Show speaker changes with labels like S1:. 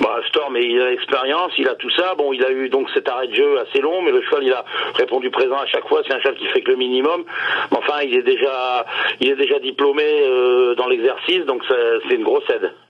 S1: Bah, Storm, il a l'expérience, il a tout ça. Bon, il a eu donc cet arrêt de jeu assez long, mais le cheval, il a répondu présent à chaque fois. C'est un cheval qui fait que le minimum. Mais enfin, il est déjà, il est déjà diplômé euh, dans l'exercice, donc c'est une grosse aide.